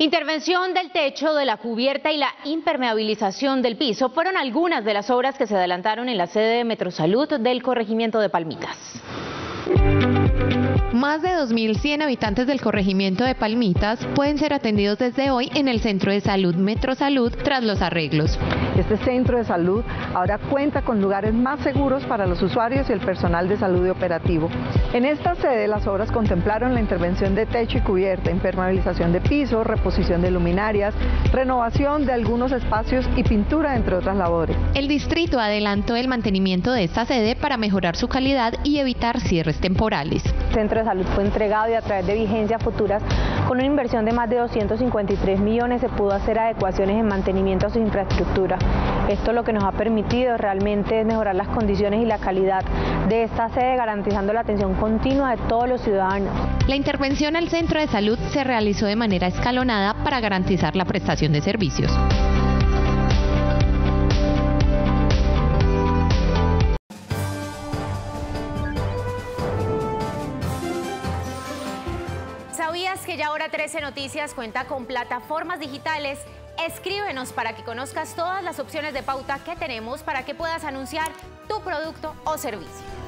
Intervención del techo, de la cubierta y la impermeabilización del piso fueron algunas de las obras que se adelantaron en la sede de Metrosalud del corregimiento de Palmitas. Más de 2.100 habitantes del corregimiento de Palmitas pueden ser atendidos desde hoy en el Centro de Salud Metrosalud tras los arreglos. Este centro de salud ahora cuenta con lugares más seguros para los usuarios y el personal de salud y operativo. En esta sede las obras contemplaron la intervención de techo y cubierta, impermeabilización de piso, reposición de luminarias, renovación de algunos espacios y pintura, entre otras labores. El distrito adelantó el mantenimiento de esta sede para mejorar su calidad y evitar cierres temporales. Centro de Salud fue entregado y a través de vigencias futuras, con una inversión de más de 253 millones, se pudo hacer adecuaciones en mantenimiento a su infraestructura. Esto lo que nos ha permitido realmente es mejorar las condiciones y la calidad de esta sede, garantizando la atención continua de todos los ciudadanos. La intervención al centro de salud se realizó de manera escalonada para garantizar la prestación de servicios. ¿Sabías que ya ahora 13 Noticias cuenta con plataformas digitales? Escríbenos para que conozcas todas las opciones de pauta que tenemos para que puedas anunciar tu producto o servicio.